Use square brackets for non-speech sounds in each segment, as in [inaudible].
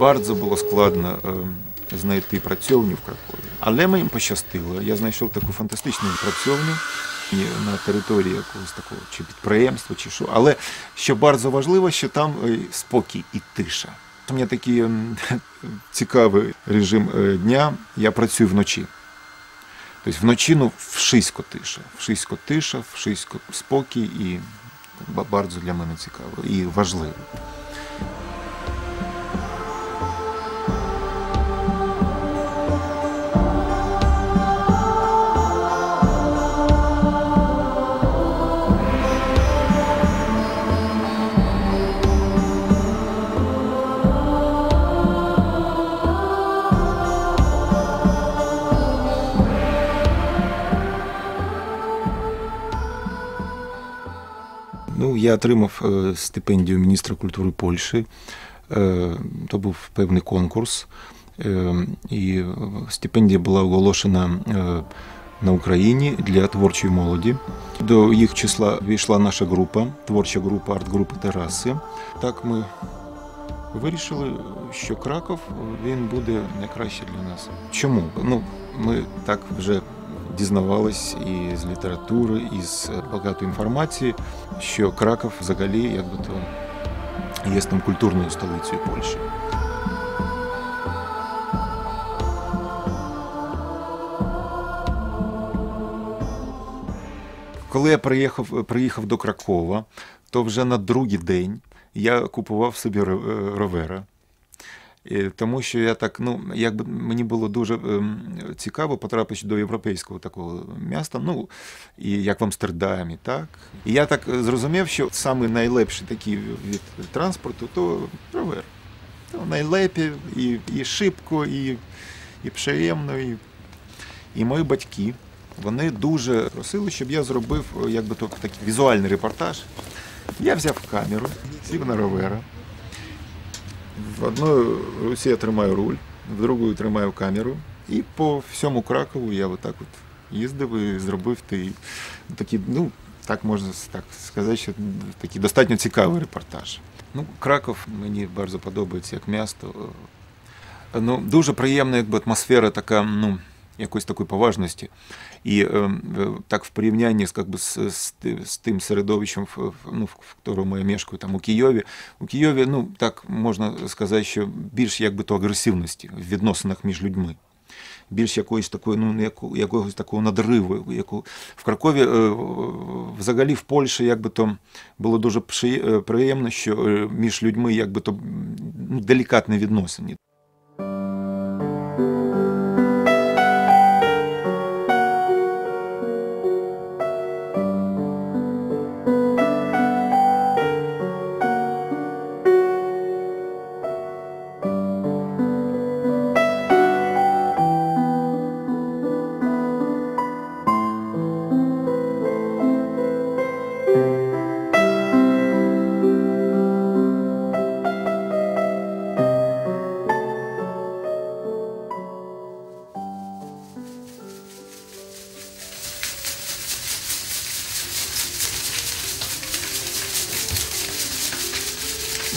Bardzo було складно е, знайти працьовню в Кракові. Але мені пощастило. Я знайшов таку фантастичну працьовню на території якогось такого чи підприємства, чи що. Але що дуже важливо, що там е, спокій і тиша. У мене такий ем, [laughs] цікавий режим е, дня. Я працюю вночі. Тобто вночі ну, вшисько тиша. Вшисько тиша, вшисько спокій і дуже для мене цікаво і важливо. Я отримав е, стипендію міністра культури Польщі. Е, то був певний конкурс, е, і стипендія була оголошена на Україні для творчої молоді. До їх числа війшла наша група, творча група арт-групи Тераси. Так ми вирішили, що Краков він буде найкраще для нас. Чому? Ну, ми так вже дізнавались з літератури, і з багато інформації, що Краков взагалі якби то є там культурною столицею Польщі. Коли я приїхав приїхав до Кракова, то вже на другий день я купував собі ровера. Тому що я так, ну якби мені було дуже ем, цікаво потрапити до європейського такого міста, ну і як в Амстердамі, так. І я так зрозумів, що саме найлепший такий від транспорту то ровер. То найлепі і і шибко, і і приємно. І, і мої батьки вони дуже просили, щоб я зробив якби то такий візуальний репортаж. Я взяв камеру, сів на ровера. В одній руці я тримаю руль, в другу тримаю камеру. І по всьому Кракову я отак от їздив і зробив ти такі, ну, так можна так сказати, що такий достатньо цікавий репортаж. Ну, Краков мені дуже подобається як місто. Ну, Дуже приємна якби, атмосфера така, ну, якоїсь такої поважності. І е, так в порівнянні з, якби, з, з, з тим середовищем, ну, в якому я мешкаю там у Києві, у Києві, ну так можна сказати, що більш якби то агресивності в відносинах між людьми. Більш якоїсь такої, ну якогось такого надриву. Яку... В Кракові, е, взагалі, в Польщі якби то було дуже приємно, що між людьми якби то ну, делікатні відносини.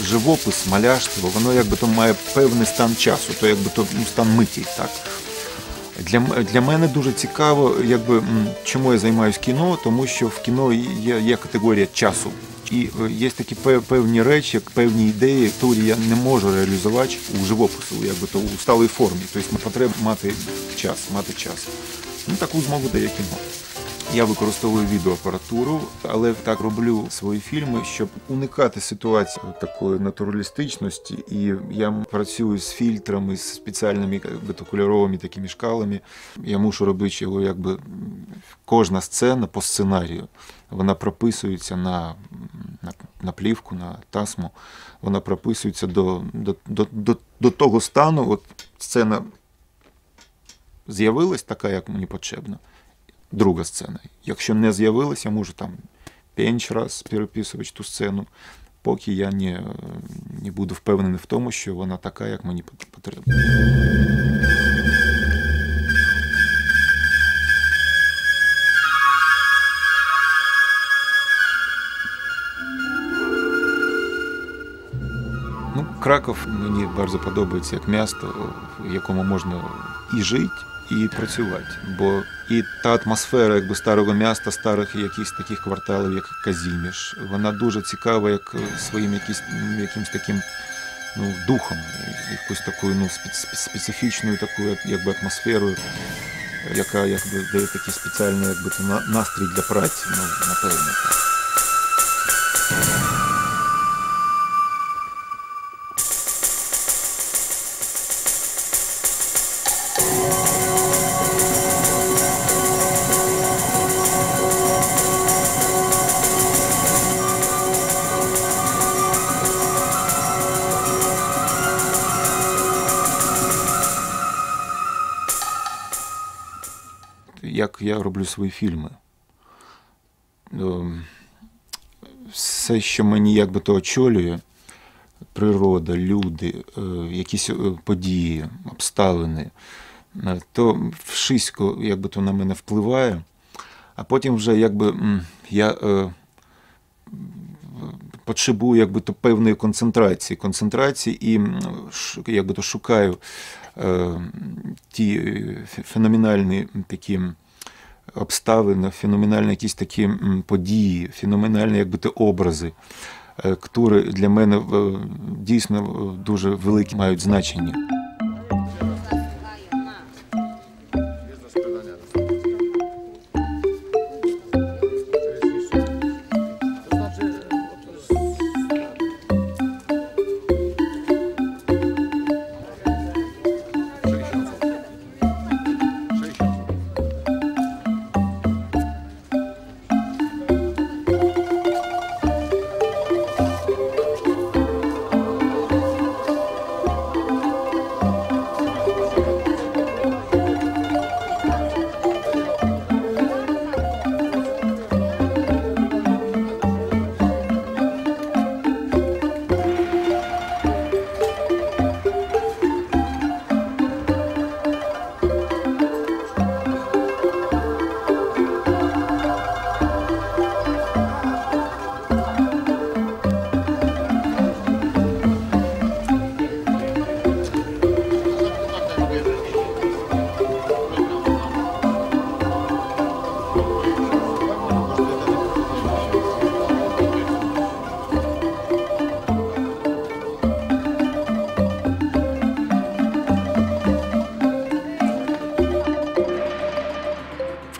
Живопис, малярство, воно якби то має певний стан часу, то якби то ну, стан миті. Так? Для для мене дуже цікаво, якби чому я займаюся кіно, тому що в кіно є є категорія часу. І е, є такі певні речі, певні ідеї, які я не можу реалізувати у живопису, якби то у сталій формі. Тобто потрібно мати час, мати час. Ну таку змогу дає кіно. Я використовую відеоапаратуру, але так роблю свої фільми, щоб уникати ситуації такої натуралістичності. І я працюю з фільтрами, з спеціальними кольоровими такими шкалами. Я мушу робити його, якби кожна сцена по сценарію. Вона прописується на на, на плівку, на тасму. Вона прописується до, до, до, до, до того стану. От сцена з'явилась така, як мені потрібно друга сцена. Якщо не з'явилася, можу там п'ять раз переписувати ту сцену, поки я не, не буду впевнений в тому, що вона така, як мені потрібно. Краков мені дуже подобається як місто, в якому можна і жити, і працювати. Бо і та атмосфера якби старого міста, старих якихось таких кварталів, як Казіміш, вона дуже цікава, як е, своїм якісь, якимсь таким ну, духом, якоюсь такою ну, специфічною такою якби, атмосферою, яка якби дає такий спеціальний якби, настрій для праці, ну, напевно. Як я роблю свої фільми. Ем, Все, що мені якби то очолює, природа, люди, е, якісь е, події, обставини, е, то вшисько якби то на мене впливає, а потім вже якби я потребую якби то певної концентрації, концентрації і якби то шукаю ті феноменальні такі обставини, феноменальні якісь такі події, феноменальні якби то образи, е, які для мене дійсно дуже великі мають значення.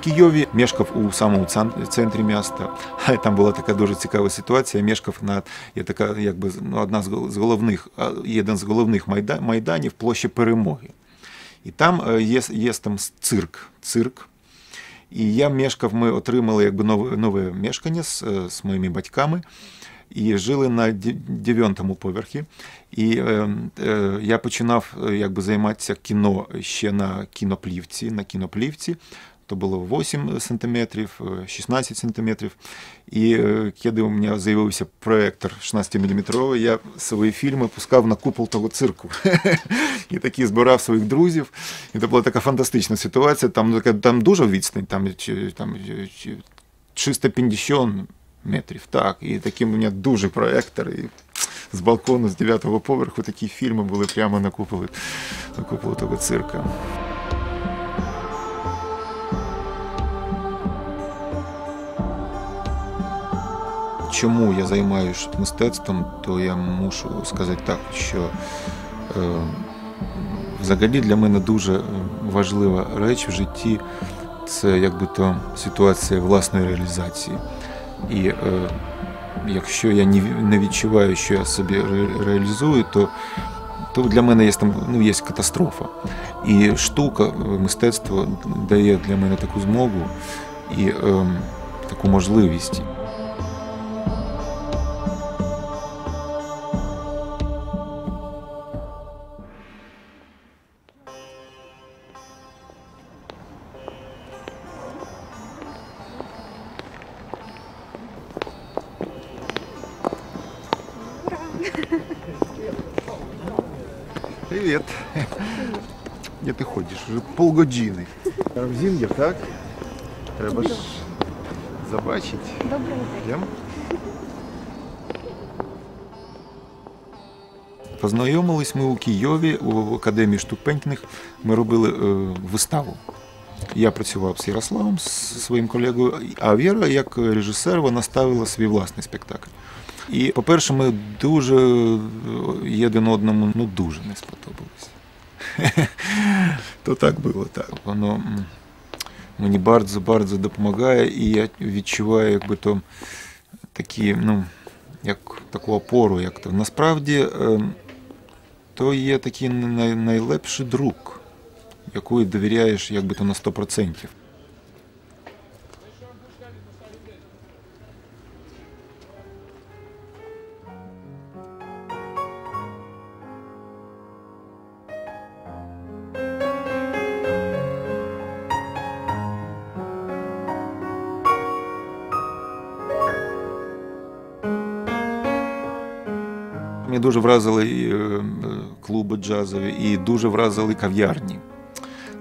Києві мешкав у самому центрі міста. [laughs] Там була така дуже цікава ситуація. Мешкав на є така, якби ну, одна з головних, один з головних майданів площі Перемоги. І там е, є, є там цирк. цирк. І я мешкав, ми отримали якби нове, нове мешкання з, е, з моїми батьками і жили на дев'ятому поверхі. І е, е, я починав е, якби, займатися кіно ще на кіноплівці. На кіноплівці. То було 8 сантиметрів, е, 16 сантиметрів. І е, коли у мене з'явився проектор 16-мм, я свої фільми пускав на купол того цирку. [laughs] І такий збирав своїх друзів. І це була така фантастична ситуація. Там, там дуже відстань, там, там чи- 350 метрів. Так. І таким у мене дуже проектор. І з балкону, з 9-го поверху такі фільми були прямо на куполі, на куполі того цирка. Чому я займаюся мистецтвом, то я мушу сказати так, що е, взагалі для мене дуже е, важлива реч в житті це якби то ситуація власної реалізації. І е, якщо я не, відчуваю, що я собі ре- реалізую, то, то для мене є там ну, є катастрофа. І штука, мистецтво дає для мене таку змогу і е, таку можливість. Привет. Где ти ходиш? Уже полгодини. Зінгер, так? Треба ж забачити. Добрий день. Познайомились ми у Києві у академії штук пейнтинг. Ми робили е, виставу. Я працював з Ярославом, з своїм колегою, а Віра, як режисер, вона ставила свій власний спектакль. І, по-перше, ми дуже е, один одному ну, дуже не сподобалися. [laughs] То так було так. Воно мені bardzo, bardzo допомагає, і я відчуваю, якби то такі, ну, як таку опору, як то. Насправді, е, то є такий най- найлепший друг, якої довіряєш якби то на 100%. Дуже вразили е, клуби джазові і дуже вразили кав'ярні.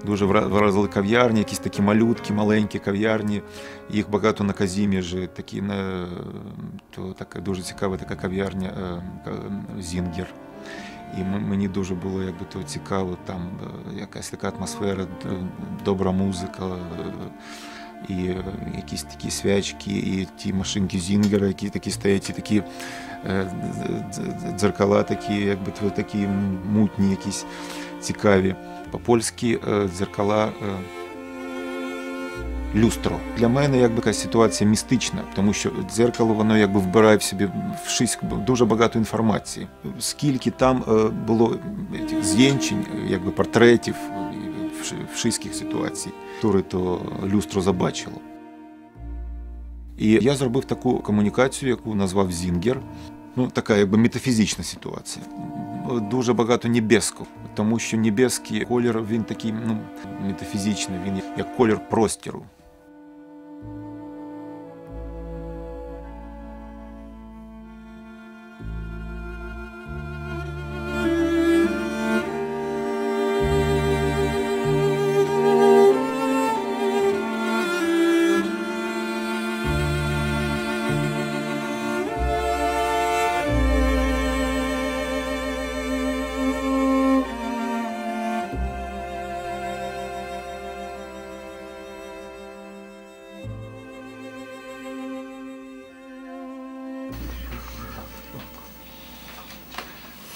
Дуже вразили кав'ярні, якісь такі малютки, маленькі кав'ярні. Їх багато на Казіміжі, такі на то така дуже цікава така кав'ярня е, Зінгер. І мені дуже було якби то цікаво, там е, якась така атмосфера, добра музика. І е, якісь такі свячки, і ті машинки Зінгера, які такі стоять, і такі е, дз- дз- дзеркала такі, якби такі мутні, якісь цікаві. По-польськи е, дзеркала люстро. Для мене якби якась ситуація містична, тому що дзеркало воно якби вбирає в собі вшись дуже багато інформації. Скільки там було з'єнчень, якби портретів вшиських ситуацій, які то люстро забачило. І я зробив таку комунікацію, яку назвав Зінгер. Ну, така якби метафізична ситуація. Дуже багато небеску, тому що небеський колір він такий ну, метафізичний, він як колір простіру.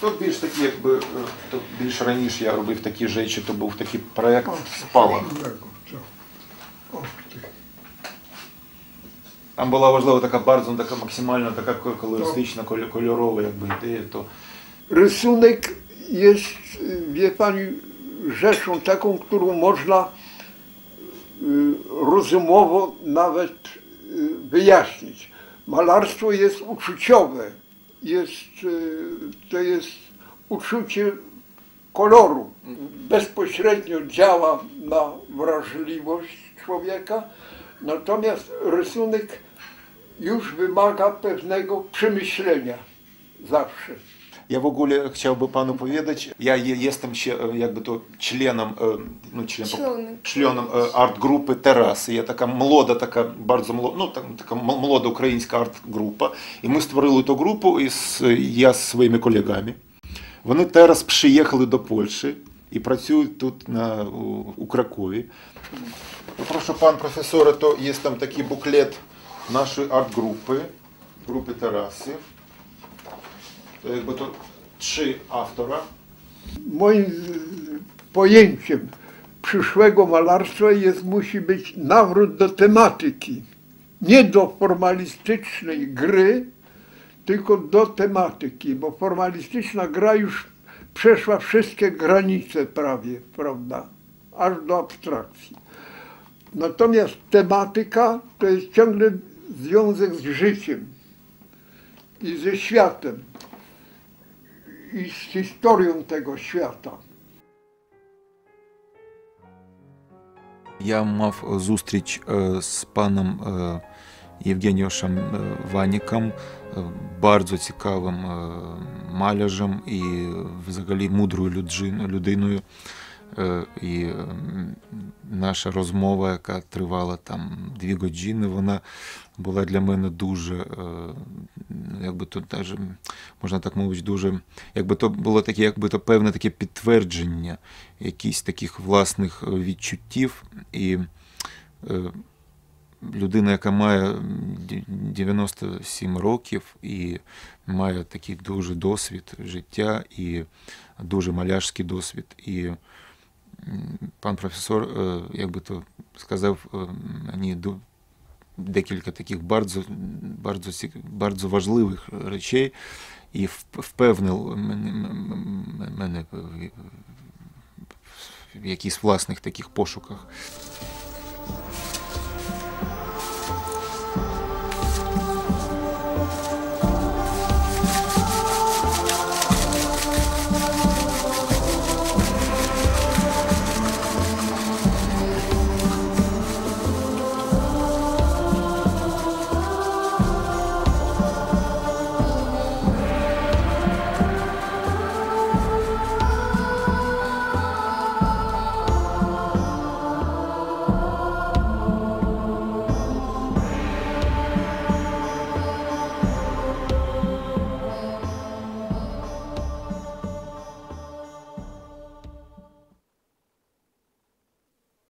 То більш такі, якби е, то більш раніше я робив такі речі, то був такий проект спалах. Там була важлива така bardzo така максимально така колористична, коль- кольорова якби ідея, то Rysunek jest, wie pani, rzeczą taką, którą można rozumowo nawet wyjaśnić. Malarstwo jest uczuciowe. Jest, y, to jest uczucie koloru. Bezpośrednio działa na wrażliwość człowieka. Natomiast rysunek już wymaga pewnego przemyślenia zawsze. Я в ogóle хотів би пану повідати, я є, єстем ще е, якби то членом, е, ну, член, Членом. членом е, арт-групи Тераси. Є така молода, така bardzo молода, ну, так, така молода українська арт-група. І ми створили ту групу із, я з своїми колегами. Вони зараз приїхали до Польщі і працюють тут на, у, у Кракові. Прошу, пан професора, то є там такий буклет нашої арт-групи, групи Тераси. To jakby to trzy autora. Moim z- pojęciem przyszłego malarstwa jest, musi być nawrót do tematyki. Nie do formalistycznej gry, tylko do tematyki, bo formalistyczna gra już przeszła wszystkie granice prawie, prawda? Aż do abstrakcji. Natomiast tematyka to jest ciągle związek z życiem i ze światem i z historią tego świata. Я мав зустріч з паном Євгеніошем Ваніком, дуже цікавим маляжем і взагалі мудрою людиною. Е, І наша розмова, яка тривала там дві години, вона була для мене дуже, е, якби то даже, можна так мовити, дуже, якби то було таке, якби то певне таке підтвердження якісь таких власних е, відчуттів. І людина, яка має 97 років і має такий дуже досвід життя і дуже малярський досвід. І пан професор, е, як би то сказав, е, мені декілька таких дуже дуже, дуже важливих речей і вп- впевнив мене, мене в- якихось власних таких пошуках.